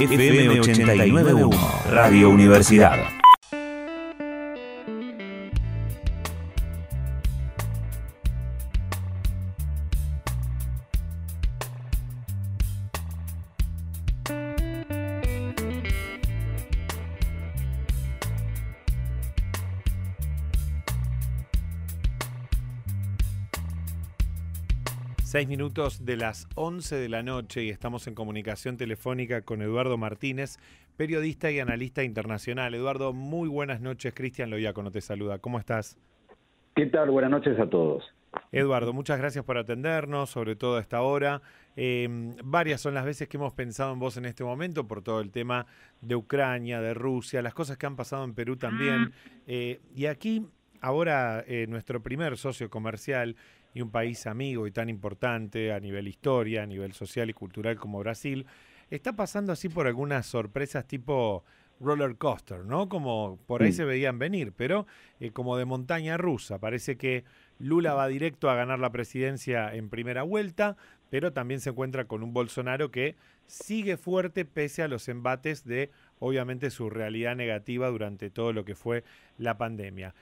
FM 891, Radio Universidad. Seis minutos de las 11 de la noche y estamos en comunicación telefónica con Eduardo Martínez, periodista y analista internacional. Eduardo, muy buenas noches. Cristian Loyaco te saluda. ¿Cómo estás? ¿Qué tal? Buenas noches a todos. Eduardo, muchas gracias por atendernos, sobre todo a esta hora. Em, varias son las veces que hemos pensado en vos en este momento por todo el tema de Ucrania, de Rusia, las cosas que han pasado en Perú también. Eh, y aquí, ahora, eh, nuestro primer socio comercial y un país amigo y tan importante a nivel historia, a nivel social y cultural como Brasil, está pasando así por algunas sorpresas tipo roller coaster, ¿no? Como por ahí se veían venir, pero eh, como de montaña rusa. Parece que Lula va directo a ganar la presidencia en primera vuelta, pero también se encuentra con un Bolsonaro que sigue fuerte pese a los embates de, obviamente, su realidad negativa durante todo lo que fue la pandemia.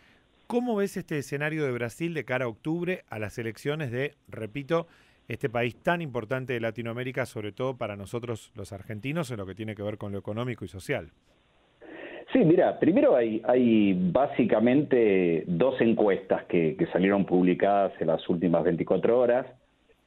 ¿Cómo ves este escenario de Brasil de cara a octubre a las elecciones de, repito, este país tan importante de Latinoamérica, sobre todo para nosotros los argentinos, en lo que tiene que ver con lo económico y social? Sí, mira, primero hay, básicamente dos encuestas que, salieron publicadas en las últimas 24 horas.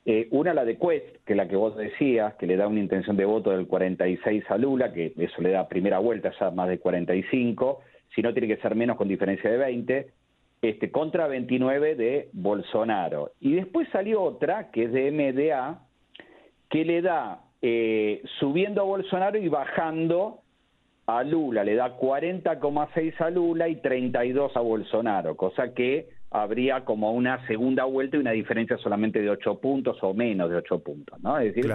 Eh, una, la de Quest, que es la que vos decías, que le da una intención de voto del 46 a Lula, que eso le da primera vuelta ya más de 45, si no tiene que ser menos con diferencia de 20 este, contra 29 de Bolsonaro. Y después salió otra, que es de MDA, que le da eh, subiendo a Bolsonaro y bajando a Lula. Le da 40,6 a Lula y 32 a Bolsonaro, cosa que habría como una segunda vuelta y una diferencia solamente de 8 puntos o menos de 8 puntos. ¿no? Es decir,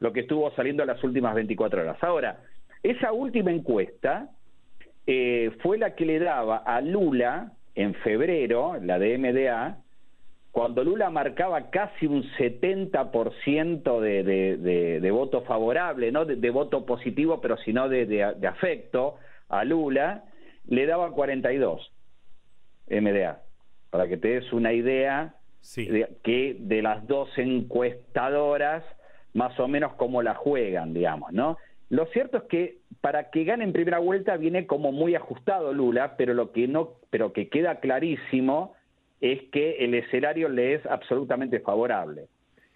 lo que estuvo saliendo en las últimas 24 horas. Ahora, esa última encuesta eh, fue la que le daba a Lula en febrero, la de MDA, cuando Lula marcaba casi un 70% de, de, de, voto favorable, no de, voto positivo, pero sino de, afecto a Lula, le daba 42 MDA. Para que te des una idea que de las dos encuestadoras, más o menos cómo la juegan, digamos, ¿no? Lo cierto es que para que gane en primera vuelta viene como muy ajustado Lula, pero lo que no, pero que queda clarísimo es que el escenario le es absolutamente favorable.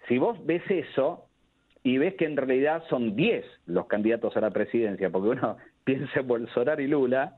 Si vos ves eso y ves que en realidad son 10 los candidatos a la presidencia, porque uno piensa en Bolsonaro y Lula,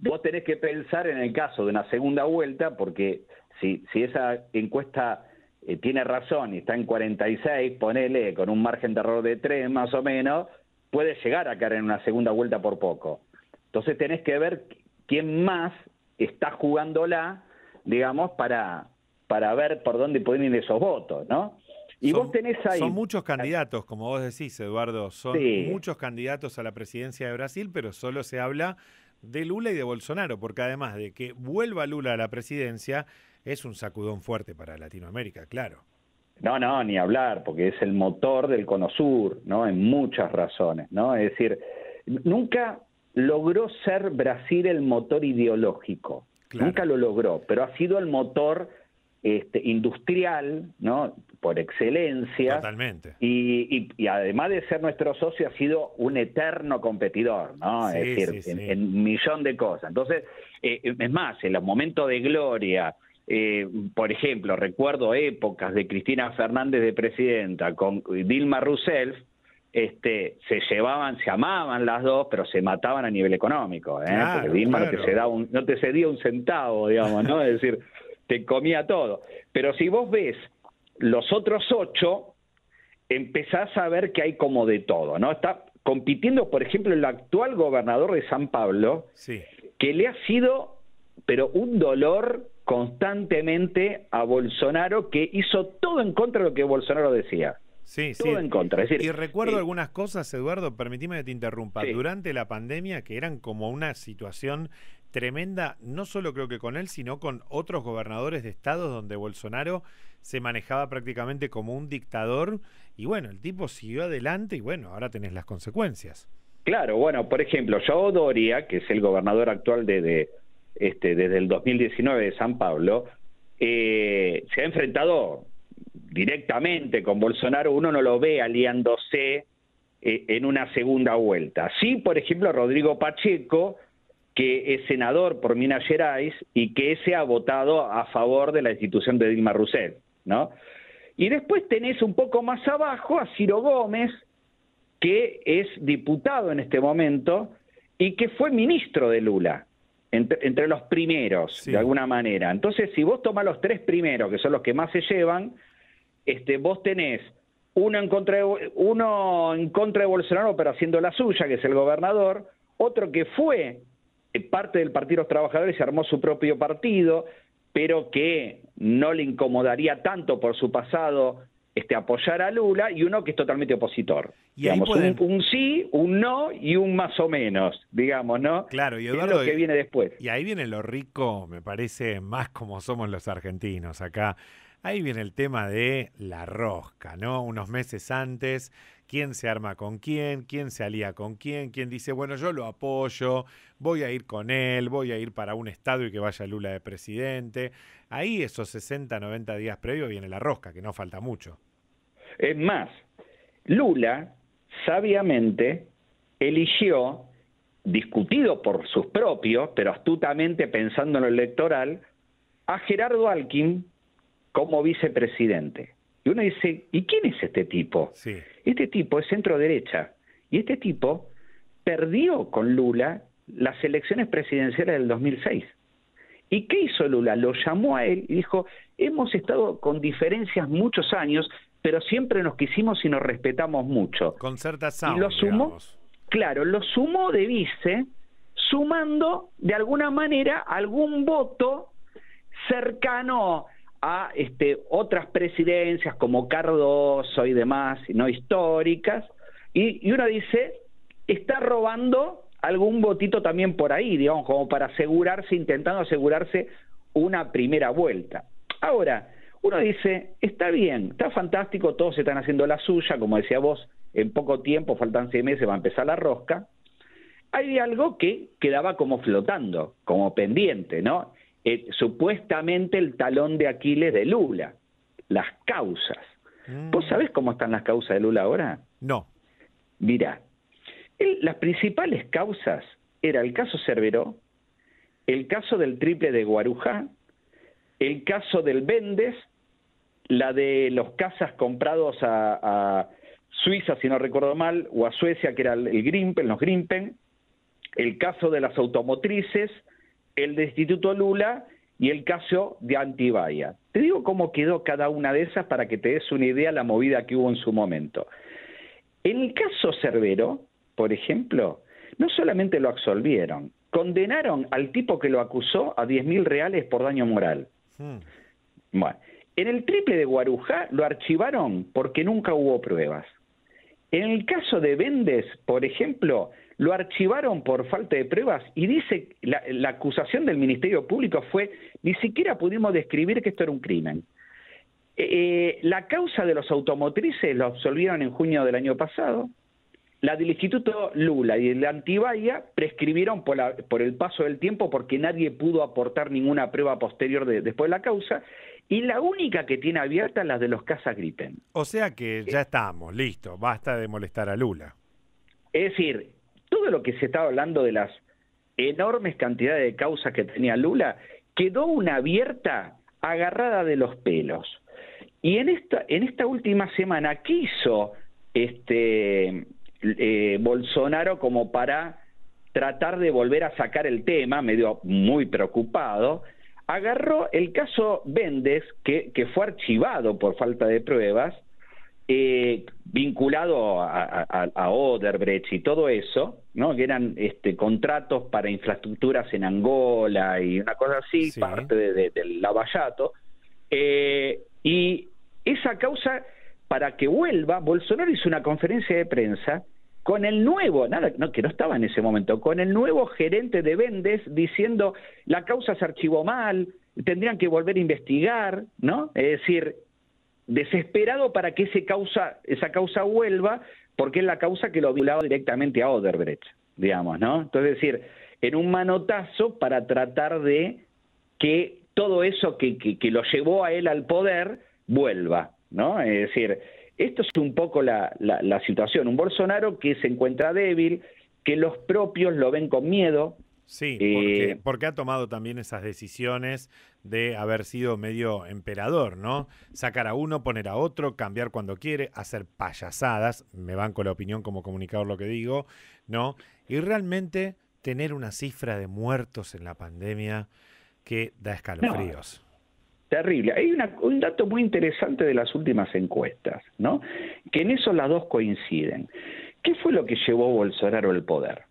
vos tenés que pensar en el caso de una segunda vuelta, porque si, si esa encuesta eh, tiene razón y está en 46, ponele con un margen de error de 3 más o menos, puede llegar a caer en una segunda vuelta por poco. Entonces tenés que ver quién más está jugándola, digamos, para, para ver por dónde pueden ir esos votos, ¿no? Y vos tenés ahí... Son muchos candidatos, como vos decís, Eduardo, son muchos candidatos a la presidencia de Brasil, pero solo se habla de Lula y de Bolsonaro, porque además de que vuelva Lula a la presidencia, es un sacudón fuerte para Latinoamérica, claro. No, no, ni hablar, porque es el motor del Cono Sur, ¿no? En muchas razones, ¿no? Es decir, nunca logró ser Brasil el motor ideológico, nunca lo logró, pero ha sido el motor este, industrial, ¿no? Por excelencia. Totalmente. Y, y, además de ser nuestro socio, ha sido un eterno competidor, ¿no? es decir, en, un millón de cosas. Entonces, eh, es más, en los momentos de gloria, eh, por ejemplo, recuerdo épocas de Cristina Fernández de presidenta con Dilma Rousseff, este, se llevaban, se amaban las dos, pero se mataban a nivel económico, ¿eh? porque Dilma no, te cedía un, no te cedía un centavo, digamos, ¿no? Es decir, te comía todo. Pero si vos ves los otros ocho, empezás a ver que hay como de todo, ¿no? Está compitiendo, por ejemplo, el actual gobernador de San Pablo, que le ha sido, pero un dolor constantemente a Bolsonaro que hizo todo en contra de lo que Bolsonaro decía. Sí, todo en contra. y recuerdo eh, algunas cosas, Eduardo, permitime que te interrumpa. Durante la pandemia, que eran como una situación tremenda, no solo creo que con él, sino con otros gobernadores de estados donde Bolsonaro se manejaba prácticamente como un dictador. Y bueno, el tipo siguió adelante y bueno, ahora tenés las consecuencias. Claro, bueno, por ejemplo, Joao Doria, que es el gobernador actual de, este, desde el 2019 de San Pablo, eh, se ha enfrentado directamente con Bolsonaro, uno no lo ve aliándose eh, en una segunda vuelta. Sí, por ejemplo, Rodrigo Pacheco, que es senador por Minas Gerais y que ese ha votado a favor de la institución de Dilma Rousseff, ¿no? Y después tenés un poco más abajo a Ciro Gómez, que es diputado en este momento y que fue ministro de Lula, entre, los primeros, de alguna manera. Entonces, si vos tomás los tres primeros, que son los que más se llevan, este, vos tenés uno en contra de, uno en contra de Bolsonaro, pero haciendo la suya, que es el gobernador, otro que fue parte del Partido de los Trabajadores y armó su propio partido, pero que no le incomodaría tanto por su pasado este, apoyar a Lula y uno que es totalmente opositor. Y digamos, un, sí, un no y un más o menos, digamos, ¿no? Claro, y Eduardo, que viene después. Y ahí viene lo rico, me parece, más como somos los argentinos acá. Ahí viene el tema de la rosca, ¿no? Unos meses antes, quién se arma con quién, quién se alía con quién, quién dice, bueno, yo lo apoyo, voy a ir con él, voy a ir para un estado y que vaya Lula de presidente. Ahí esos 60, 90 días previos viene la rosca, que no falta mucho. Es más, Lula sabiamente eligió, discutido por sus propios, pero astutamente pensando en lo electoral, a Gerardo Alkin como vicepresidente. Y uno dice, ¿y quién es este tipo? Este tipo es centro derecha. Y este tipo perdió con Lula las elecciones presidenciales del 2006. ¿Y qué hizo Lula? Lo llamó a él y dijo, hemos estado con diferencias muchos años, pero siempre nos quisimos y nos respetamos mucho. Con cierta Y lo sumó, claro, lo sumó de vice, sumando de alguna manera algún voto cercano a este, otras presidencias como Cardoso y demás, no históricas, y, y uno dice, está robando algún votito también por ahí, digamos, como para asegurarse, intentando asegurarse una primera vuelta. Ahora, uno dice, está bien, está fantástico, todos están haciendo la suya, como decía vos, en poco tiempo, faltan seis meses, va a empezar la rosca. Hay algo que quedaba como flotando, como pendiente, ¿no? Eh, supuestamente el talón de Aquiles de Lula, las causas. Mm. ¿Vos sabés cómo están las causas de Lula ahora? No. Mirá, las principales causas era el caso Cerveró, el caso del triple de Guarujá, el caso del Vendes la de los casas comprados a, Suiza, si no recuerdo mal, o a Suecia, que era el, Grimpen, los Grimpen, el caso de las automotrices, el de Instituto Lula y el caso de Antibaya. Te digo cómo quedó cada una de esas para que te des una idea de la movida que hubo en su momento. En el caso Cervero, por ejemplo, no solamente lo absolvieron, condenaron al tipo que lo acusó a 10 mil reales por daño moral. Hmm. Bueno, en el triple de Guarujá lo archivaron porque nunca hubo pruebas. En el caso de Vendes, por ejemplo, lo archivaron por falta de pruebas y dice la, la, acusación del Ministerio Público fue ni siquiera pudimos describir que esto era un crimen. Eh, eh, la causa de los automotrices lo absolvieron en junio del año pasado. La del Instituto Lula y la Antibaya prescribieron por, el paso del tiempo porque nadie pudo aportar ninguna prueba posterior después de la causa y la única que tiene abierta es la de los Casas Gripen. O sea que ya estamos, listo, basta de molestar a Lula. Es decir, todo lo que se estaba hablando de las enormes cantidades de causas que tenía Lula, quedó una abierta agarrada de los pelos. Y en esta, en esta última semana quiso este, eh, Bolsonaro como para tratar de volver a sacar el tema, medio muy preocupado, agarró el caso Bendes, que, que fue archivado por falta de pruebas, eh, vinculado a, a, Oderbrecht y todo eso, ¿no? que eran este, contratos para infraestructuras en Angola y una cosa así, parte de, del lavallato, eh, y esa causa, para que vuelva, Bolsonaro hizo una conferencia de prensa con el nuevo, nada, no, que no estaba en ese momento, con el nuevo gerente de Vendes diciendo la causa se archivó mal, tendrían que volver a investigar, ¿no? Es decir, desesperado para que ese causa, esa causa vuelva, porque es la causa que lo vinculaba directamente a Oderbrecht, digamos, ¿no? Entonces, es decir, en un manotazo para tratar de que todo eso que, que, lo llevó a él al poder vuelva, ¿no? Es decir, esto es un poco la, la, situación. Un Bolsonaro que se encuentra débil, que los propios lo ven con miedo, Sí, porque, porque, ha tomado también esas decisiones de haber sido medio emperador, ¿no? Sacar a uno, poner a otro, cambiar cuando quiere, hacer payasadas, me van con la opinión como comunicador lo que digo, ¿no? Y realmente tener una cifra de muertos en la pandemia que da escalofríos. Terrible. Hay un dato muy interesante de las últimas encuestas, ¿no? Que en eso las dos coinciden. ¿Qué fue lo que llevó Bolsonaro al poder?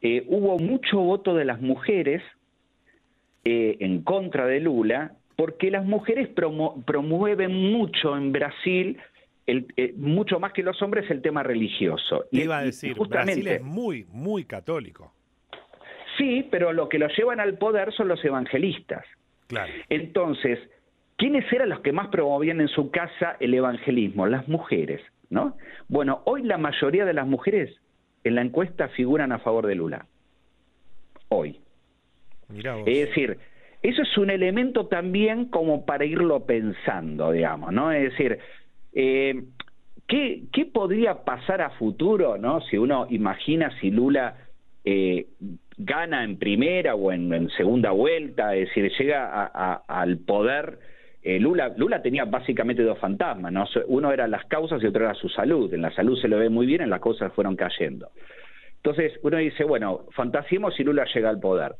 Eh, hubo mucho voto de las mujeres eh, en contra de Lula, porque las mujeres promueven mucho en Brasil, el, eh, mucho más que los hombres, el tema religioso. y, iba a decir, Brasil es muy, muy católico. Sí, pero lo que lo llevan al poder son los evangelistas. Claro. Entonces, ¿quiénes eran los que más promovían en su casa el evangelismo? Las mujeres, ¿no? Bueno, hoy la mayoría de las mujeres en la encuesta figuran a favor de Lula. Hoy. Es decir, eso es un elemento también como para irlo pensando, digamos, ¿no? Es decir, eh, ¿qué, ¿qué, podría pasar a futuro, ¿no? Si uno imagina si Lula eh, gana en primera o en, segunda vuelta, es decir, llega al poder. Eh, Lula, tenía básicamente dos fantasmas, ¿no? uno era las causas y otro era su salud. En la salud se lo ve muy bien, en las cosas fueron cayendo. Entonces uno dice, bueno, fantasiemos si Lula llega al poder.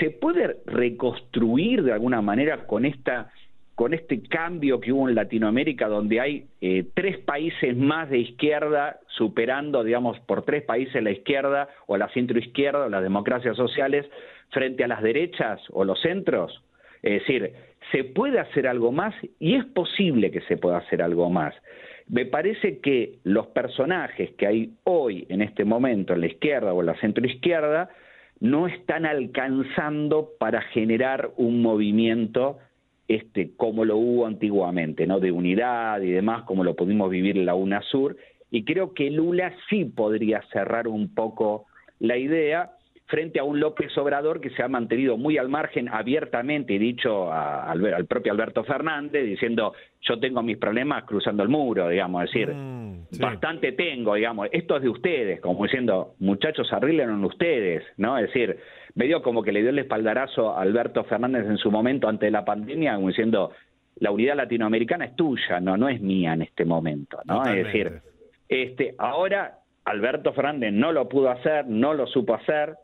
¿Se puede reconstruir de alguna manera con esta con este cambio que hubo en Latinoamérica, donde hay eh, tres países más de izquierda superando, digamos, por tres países la izquierda o la centroizquierda o las democracias sociales frente a las derechas o los centros. Es decir, se puede hacer algo más y es posible que se pueda hacer algo más. Me parece que los personajes que hay hoy en este momento en la izquierda o en la centroizquierda no están alcanzando para generar un movimiento este, como lo hubo antiguamente, ¿no? De unidad y demás, como lo pudimos vivir en la UNASUR, y creo que Lula sí podría cerrar un poco la idea frente a un López Obrador que se ha mantenido muy al margen abiertamente y dicho al, propio Alberto Fernández diciendo yo tengo mis problemas cruzando el muro, digamos, es decir, mm, bastante tengo, digamos, esto es de ustedes, como diciendo, muchachos, arreglen ustedes, ¿no? Es decir, medio como que le dio el espaldarazo a Alberto Fernández en su momento antes de la pandemia, como diciendo, la unidad latinoamericana es tuya, no, no es mía en este momento, ¿no? Es decir, este, ahora Alberto Fernández no lo pudo hacer, no lo supo hacer,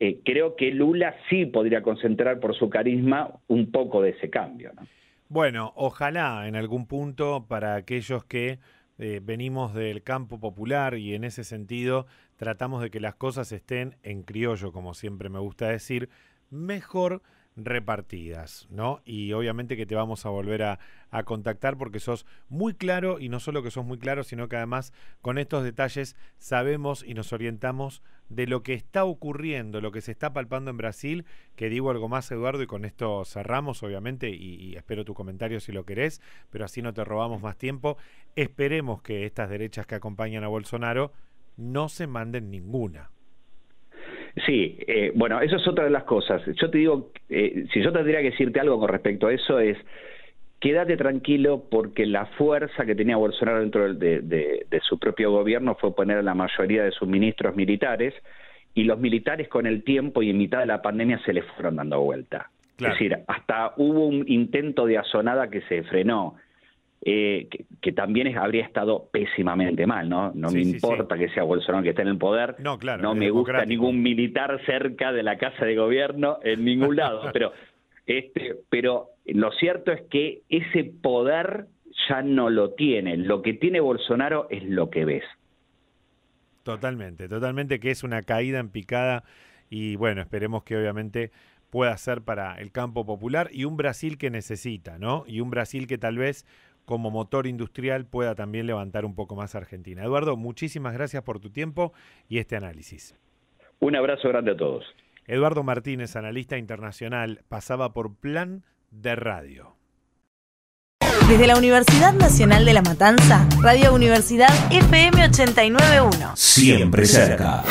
eh, creo que Lula sí podría concentrar por su carisma un poco de ese cambio. ¿no? Bueno, ojalá en algún punto para aquellos que eh, venimos del campo popular y en ese sentido tratamos de que las cosas estén en criollo, como siempre me gusta decir, mejor repartidas, ¿no? Y obviamente que te vamos a volver a, contactar porque sos muy claro y no solo que sos muy claro, sino que además con estos detalles sabemos y nos orientamos de lo que está ocurriendo, lo que se está palpando en Brasil, que digo algo más Eduardo y con esto cerramos obviamente y, y espero tu comentario si lo querés, pero así no te robamos más tiempo. Esperemos que estas derechas que acompañan a Bolsonaro no se manden ninguna. Sí, eh, bueno, eso es otra de las cosas. Yo te digo, eh, si yo tendría que decirte algo con respecto a eso es, quédate tranquilo porque la fuerza que tenía Bolsonaro dentro de, su propio gobierno fue poner a la mayoría de sus ministros militares y los militares con el tiempo y en mitad de la pandemia se les fueron dando vuelta. Es decir, hasta hubo un intento de asonada que se frenó. Eh, que, también habría estado pésimamente mal, ¿no? No me importa que sea Bolsonaro que esté en el poder, no, claro, no me gusta ningún militar cerca de la casa de gobierno en ningún lado, pero este, pero lo cierto es que ese poder ya no lo tiene, lo que tiene Bolsonaro es lo que ves. Totalmente, totalmente que es una caída en picada y bueno, esperemos que obviamente pueda ser para el campo popular y un Brasil que necesita, ¿no? Y un Brasil que tal vez como motor industrial pueda también levantar un poco más Argentina. Eduardo, muchísimas gracias por tu tiempo y este análisis. Un abrazo grande a todos. Eduardo Martínez, analista internacional, pasaba por Plan de Radio. Desde la Universidad Nacional de La Matanza, Radio Universidad FM 891. Siempre cerca.